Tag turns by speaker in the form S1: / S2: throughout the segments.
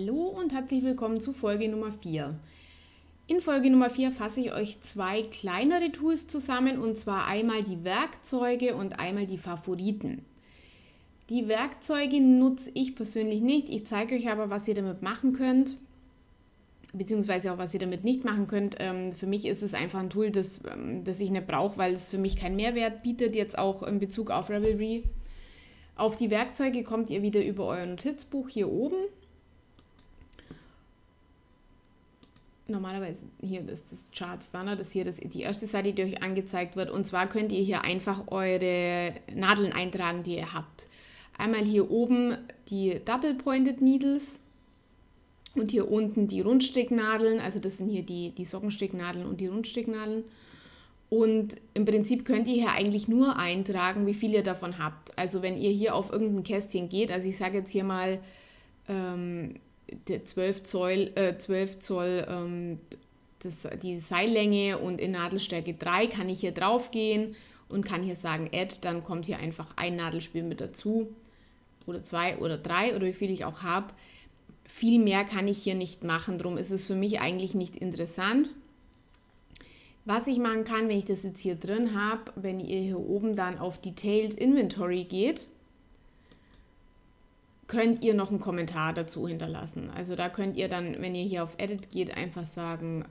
S1: Hallo und herzlich willkommen zu Folge Nummer 4. In Folge Nummer 4 fasse ich euch zwei kleinere Tools zusammen und zwar einmal die Werkzeuge und einmal die Favoriten. Die Werkzeuge nutze ich persönlich nicht. Ich zeige euch aber, was ihr damit machen könnt, beziehungsweise auch, was ihr damit nicht machen könnt. Ähm, für mich ist es einfach ein Tool, das, ähm, das ich nicht brauche, weil es für mich keinen Mehrwert bietet, jetzt auch in Bezug auf Revelry. Auf die Werkzeuge kommt ihr wieder über euer Notizbuch hier oben. Normalerweise hier ist das Chart Standard, das ist hier das, die erste Seite, die euch angezeigt wird. Und zwar könnt ihr hier einfach eure Nadeln eintragen, die ihr habt. Einmal hier oben die Double Pointed Needles und hier unten die Rundstricknadeln. Also das sind hier die, die Sockenstricknadeln und die Rundstricknadeln. Und im Prinzip könnt ihr hier eigentlich nur eintragen, wie viel ihr davon habt. Also wenn ihr hier auf irgendein Kästchen geht, also ich sage jetzt hier mal ähm, der 12 Zoll, äh, 12 Zoll ähm, das, die Seillänge und in Nadelstärke 3 kann ich hier drauf gehen und kann hier sagen Add, dann kommt hier einfach ein Nadelspiel mit dazu oder zwei oder drei oder wie viel ich auch habe. Viel mehr kann ich hier nicht machen, darum ist es für mich eigentlich nicht interessant. Was ich machen kann, wenn ich das jetzt hier drin habe, wenn ihr hier oben dann auf Detailed Inventory geht, könnt ihr noch einen Kommentar dazu hinterlassen. Also da könnt ihr dann, wenn ihr hier auf Edit geht, einfach sagen,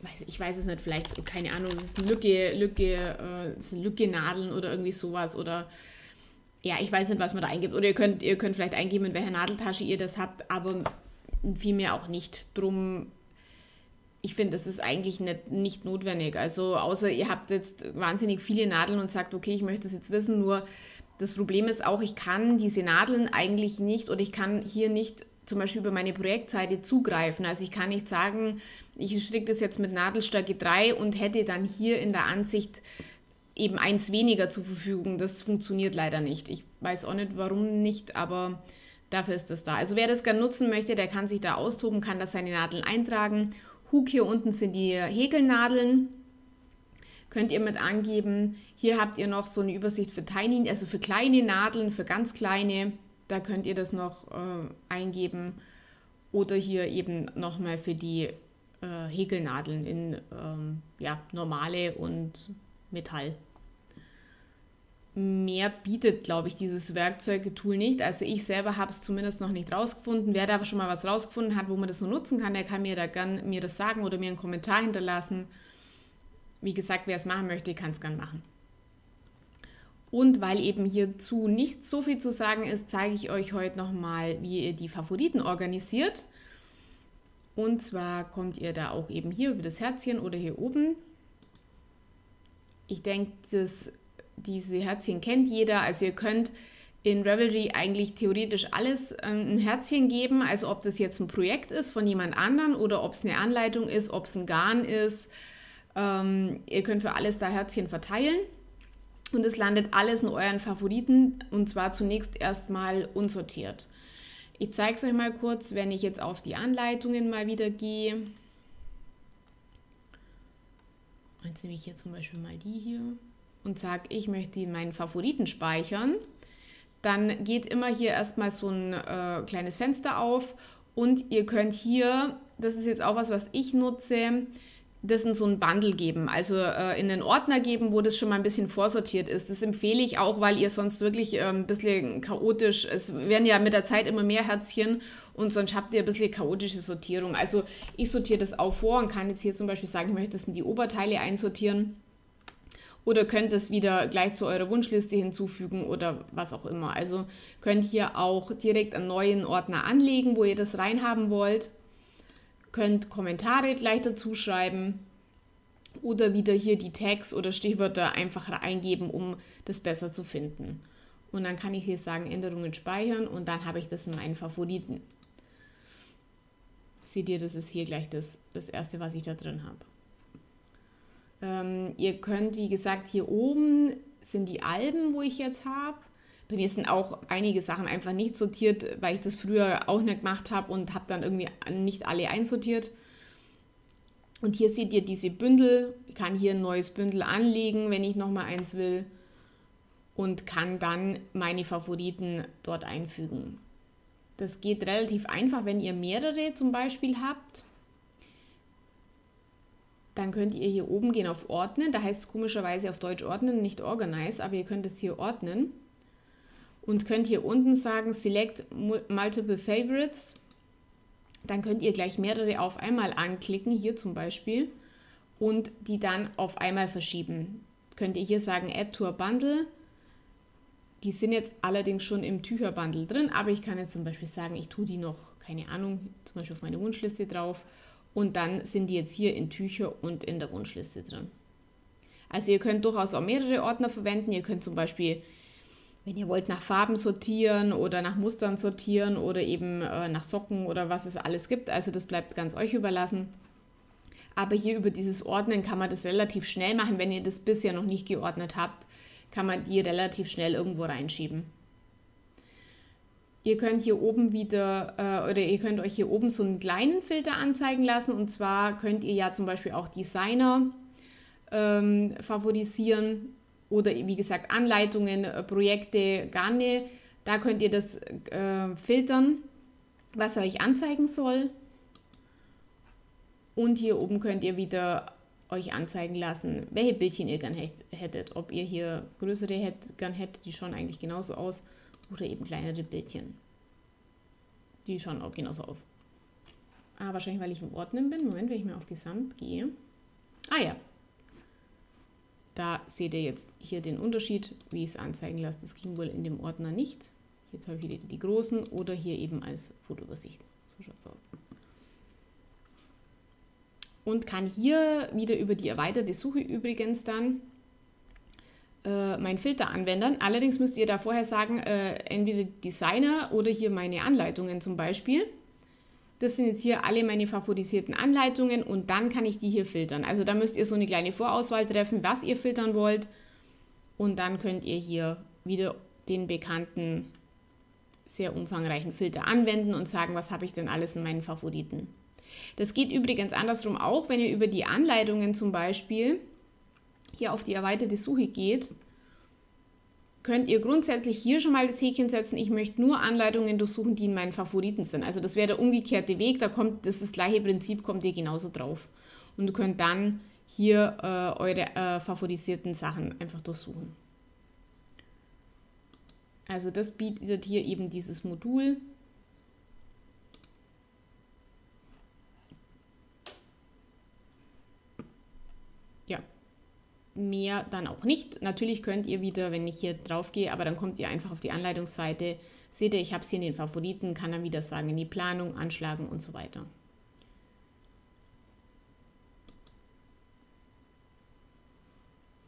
S1: weiß, ich weiß es nicht, vielleicht, keine Ahnung, es ist Lücke, Lücke, äh, es Lücke Nadeln oder irgendwie sowas oder ja, ich weiß nicht, was man da eingibt. Oder ihr könnt, ihr könnt vielleicht eingeben, in welcher Nadeltasche ihr das habt, aber vielmehr auch nicht. Drum ich finde, das ist eigentlich nicht, nicht notwendig. Also außer ihr habt jetzt wahnsinnig viele Nadeln und sagt, okay, ich möchte es jetzt wissen, nur das Problem ist auch, ich kann diese Nadeln eigentlich nicht oder ich kann hier nicht zum Beispiel über meine Projektseite zugreifen. Also ich kann nicht sagen, ich stricke das jetzt mit Nadelstärke 3 und hätte dann hier in der Ansicht eben eins weniger zur Verfügung. Das funktioniert leider nicht. Ich weiß auch nicht, warum nicht, aber dafür ist das da. Also wer das gerne nutzen möchte, der kann sich da austoben, kann da seine Nadeln eintragen Hug hier unten sind die Häkelnadeln. Könnt ihr mit angeben. Hier habt ihr noch so eine Übersicht für Tiny, also für kleine Nadeln, für ganz kleine. Da könnt ihr das noch äh, eingeben. Oder hier eben nochmal für die äh, Häkelnadeln in ähm, ja, normale und Metall mehr bietet, glaube ich, dieses Werkzeugtool nicht. Also ich selber habe es zumindest noch nicht rausgefunden. Wer da aber schon mal was rausgefunden hat, wo man das so nutzen kann, der kann mir da gern mir das sagen oder mir einen Kommentar hinterlassen. Wie gesagt, wer es machen möchte, kann es gern machen. Und weil eben hierzu nicht so viel zu sagen ist, zeige ich euch heute nochmal, wie ihr die Favoriten organisiert. Und zwar kommt ihr da auch eben hier über das Herzchen oder hier oben. Ich denke, das diese Herzchen kennt jeder. Also ihr könnt in Revelry eigentlich theoretisch alles ähm, ein Herzchen geben. Also ob das jetzt ein Projekt ist von jemand anderen oder ob es eine Anleitung ist, ob es ein Garn ist. Ähm, ihr könnt für alles da Herzchen verteilen. Und es landet alles in euren Favoriten und zwar zunächst erstmal unsortiert. Ich zeige es euch mal kurz, wenn ich jetzt auf die Anleitungen mal wieder gehe. Jetzt nehme ich hier zum Beispiel mal die hier und sage, ich möchte meinen Favoriten speichern, dann geht immer hier erstmal so ein äh, kleines Fenster auf und ihr könnt hier, das ist jetzt auch was, was ich nutze, das in so ein Bundle geben, also äh, in einen Ordner geben, wo das schon mal ein bisschen vorsortiert ist. Das empfehle ich auch, weil ihr sonst wirklich äh, ein bisschen chaotisch, es werden ja mit der Zeit immer mehr Herzchen und sonst habt ihr ein bisschen chaotische Sortierung. Also ich sortiere das auch vor und kann jetzt hier zum Beispiel sagen, ich möchte das in die Oberteile einsortieren oder könnt es wieder gleich zu eurer Wunschliste hinzufügen oder was auch immer. Also könnt ihr auch direkt einen neuen Ordner anlegen, wo ihr das reinhaben wollt. Könnt Kommentare gleich dazu schreiben oder wieder hier die Tags oder Stichwörter einfach eingeben, um das besser zu finden. Und dann kann ich hier sagen Änderungen speichern und dann habe ich das in meinen Favoriten. Seht ihr, das ist hier gleich das, das erste, was ich da drin habe. Ähm, ihr könnt, wie gesagt, hier oben sind die Alben, wo ich jetzt habe. Bei mir sind auch einige Sachen einfach nicht sortiert, weil ich das früher auch nicht gemacht habe und habe dann irgendwie nicht alle einsortiert. Und hier seht ihr diese Bündel. Ich kann hier ein neues Bündel anlegen, wenn ich nochmal eins will. Und kann dann meine Favoriten dort einfügen. Das geht relativ einfach, wenn ihr mehrere zum Beispiel habt. Dann könnt ihr hier oben gehen auf Ordnen. Da heißt es komischerweise auf Deutsch Ordnen, nicht Organize, aber ihr könnt es hier ordnen. Und könnt hier unten sagen Select Multiple Favorites. Dann könnt ihr gleich mehrere auf einmal anklicken, hier zum Beispiel, und die dann auf einmal verschieben. Könnt ihr hier sagen Add to a Bundle die sind jetzt allerdings schon im Tücherbundle drin, aber ich kann jetzt zum Beispiel sagen, ich tue die noch, keine Ahnung, zum Beispiel auf meine Wunschliste drauf und dann sind die jetzt hier in Tücher und in der Wunschliste drin. Also ihr könnt durchaus auch mehrere Ordner verwenden. Ihr könnt zum Beispiel, wenn ihr wollt, nach Farben sortieren oder nach Mustern sortieren oder eben äh, nach Socken oder was es alles gibt. Also das bleibt ganz euch überlassen. Aber hier über dieses Ordnen kann man das relativ schnell machen, wenn ihr das bisher noch nicht geordnet habt kann man die relativ schnell irgendwo reinschieben. Ihr könnt hier oben wieder, äh, oder ihr könnt euch hier oben so einen kleinen Filter anzeigen lassen. Und zwar könnt ihr ja zum Beispiel auch Designer ähm, favorisieren oder wie gesagt Anleitungen, äh, Projekte, Garne. Da könnt ihr das äh, filtern, was er euch anzeigen soll. Und hier oben könnt ihr wieder euch anzeigen lassen, welche Bildchen ihr gern hättet. Ob ihr hier größere hätt, gern hättet, die schauen eigentlich genauso aus, oder eben kleinere Bildchen. Die schauen auch genauso auf. Ah, wahrscheinlich, weil ich im Ordnen bin. Moment, wenn ich mal auf Gesamt gehe. Ah ja. Da seht ihr jetzt hier den Unterschied, wie ich es anzeigen lasse. Das ging wohl in dem Ordner nicht. Jetzt habe ich wieder die großen oder hier eben als Fotoübersicht. So schaut es aus und kann hier wieder über die erweiterte Suche übrigens dann äh, meinen Filter anwenden. Allerdings müsst ihr da vorher sagen, äh, entweder Designer oder hier meine Anleitungen zum Beispiel. Das sind jetzt hier alle meine favorisierten Anleitungen und dann kann ich die hier filtern. Also da müsst ihr so eine kleine Vorauswahl treffen, was ihr filtern wollt. Und dann könnt ihr hier wieder den bekannten, sehr umfangreichen Filter anwenden und sagen, was habe ich denn alles in meinen Favoriten. Das geht übrigens andersrum auch, wenn ihr über die Anleitungen zum Beispiel hier auf die erweiterte Suche geht, könnt ihr grundsätzlich hier schon mal das Häkchen setzen, ich möchte nur Anleitungen durchsuchen, die in meinen Favoriten sind. Also das wäre der umgekehrte Weg, da kommt das, das gleiche Prinzip, kommt ihr genauso drauf. Und könnt dann hier äh, eure äh, favorisierten Sachen einfach durchsuchen. Also das bietet hier eben dieses Modul. Mehr dann auch nicht. Natürlich könnt ihr wieder, wenn ich hier drauf gehe, aber dann kommt ihr einfach auf die Anleitungsseite. Seht ihr, ich habe es hier in den Favoriten, kann dann wieder sagen, in die Planung, anschlagen und so weiter.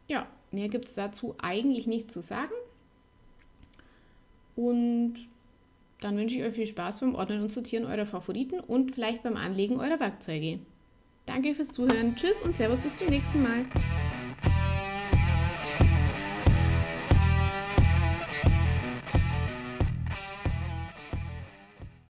S1: Ja, mehr gibt es dazu eigentlich nicht zu sagen. Und dann wünsche ich euch viel Spaß beim Ordnen und Sortieren eurer Favoriten und vielleicht beim Anlegen eurer Werkzeuge. Danke fürs Zuhören. Tschüss und Servus bis zum nächsten Mal.